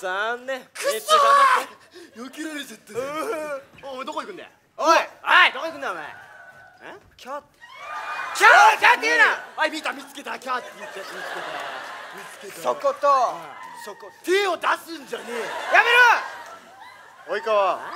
残念。くっめっちゃ頑張って。避けられちゃったお前どこ行くんだよ？おいおいどこ行くんだお前？え？キャー。キャー？キャーって言うな！おい見た見つけた。キャーって言って見つけた。見つけた。そこと。そこ。手を出すんじゃねえやめろ！及川